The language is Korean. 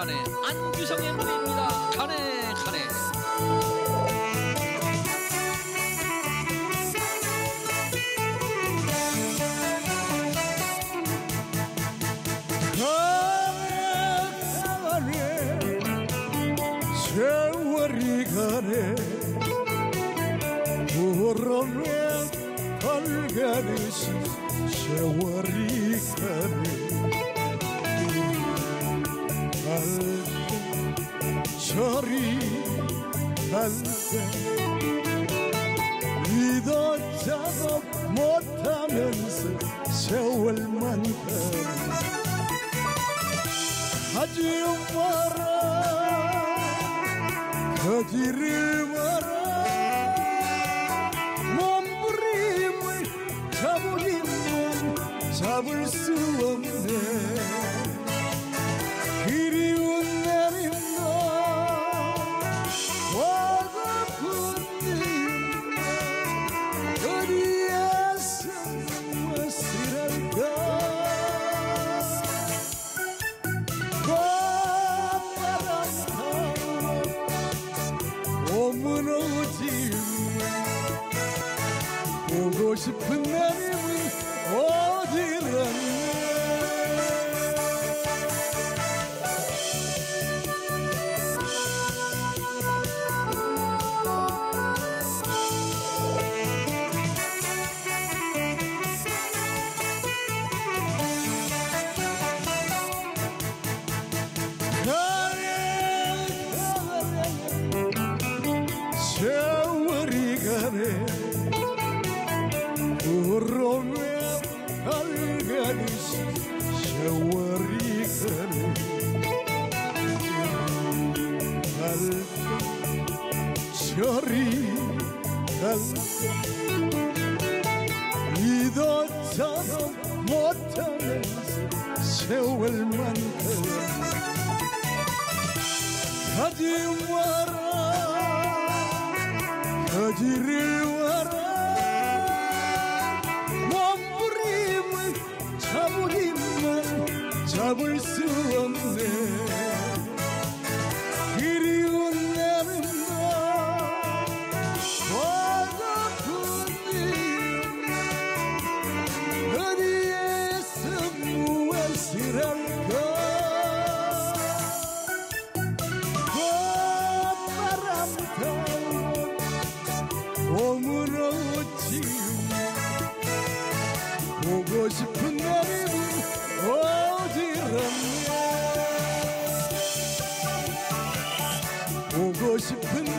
가네 안규성의 무대입니다. 가네 가네 세월이 달가듯이 세월이 가네 갈때 저리 갈때 이도저도 못하면서 세월만 가네 하지 마라 거지를 마라 몸부림을 잡으기만 잡을 수 없네 그리운 내린다 와가뿐 어디에서 무엇을 할까 오문 오지 보고 싶은 세월이 가네 구름에 달가듯이 세월이 가네 갈때 거지를 와라. 몸부림을 잡으기만 잡을 수 없네 worship Him.